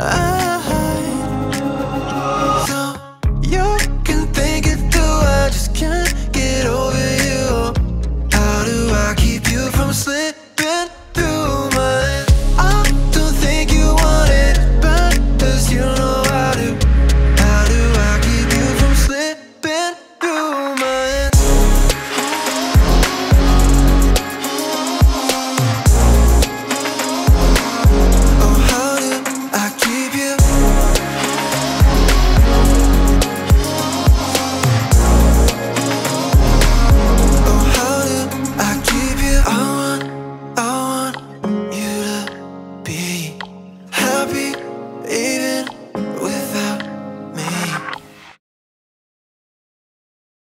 I